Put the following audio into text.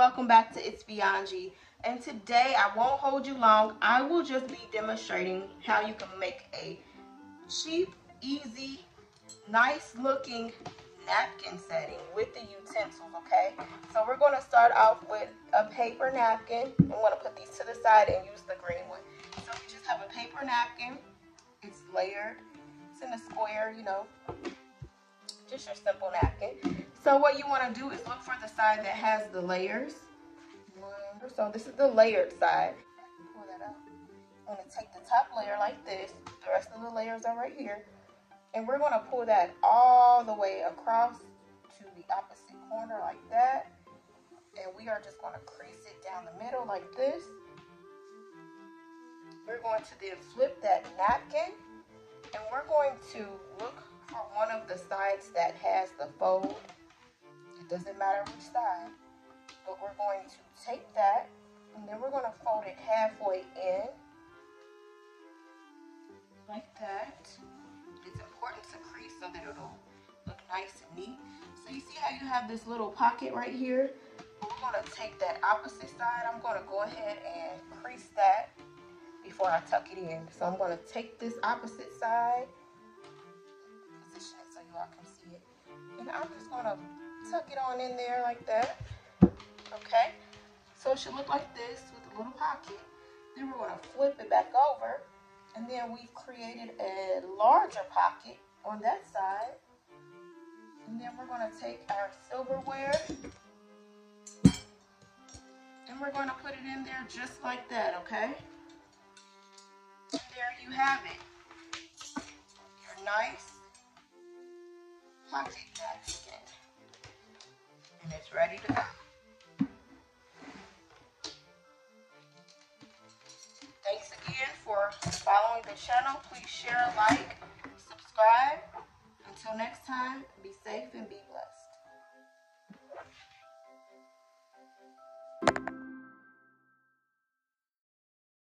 welcome back to It's Beyond Gee. And today I won't hold you long. I will just be demonstrating how you can make a cheap, easy, nice looking napkin setting with the utensils, okay? So we're gonna start off with a paper napkin. I'm gonna put these to the side and use the green one. So we just have a paper napkin. It's layered, it's in a square, you know, just your simple napkin. So what you want to do is look for the side that has the layers. So this is the layered side. Pull that out. I'm going to take the top layer like this. The rest of the layers are right here. And we're going to pull that all the way across to the opposite corner like that. And we are just going to crease it down the middle like this. We're going to then flip that napkin. And we're going to look for one of the sides that has the fold doesn't matter which side. But we're going to take that and then we're going to fold it halfway in. Like that. It's important to crease so that it'll look nice and neat. So you see how you have this little pocket right here? We're going to take that opposite side. I'm going to go ahead and crease that before I tuck it in. So I'm going to take this opposite side, position it so you all can see it. And I'm just to tuck it on in there like that. Okay? So it should look like this with a little pocket. Then we're to flip it back over. And then we've created a larger pocket on that side. And then we're going to take our silverware. And we're going to put it in there just like that, okay? And there you have it. You're nice and it's ready to go. Thanks again for following the channel. Please share, like, subscribe. Until next time, be safe and be blessed.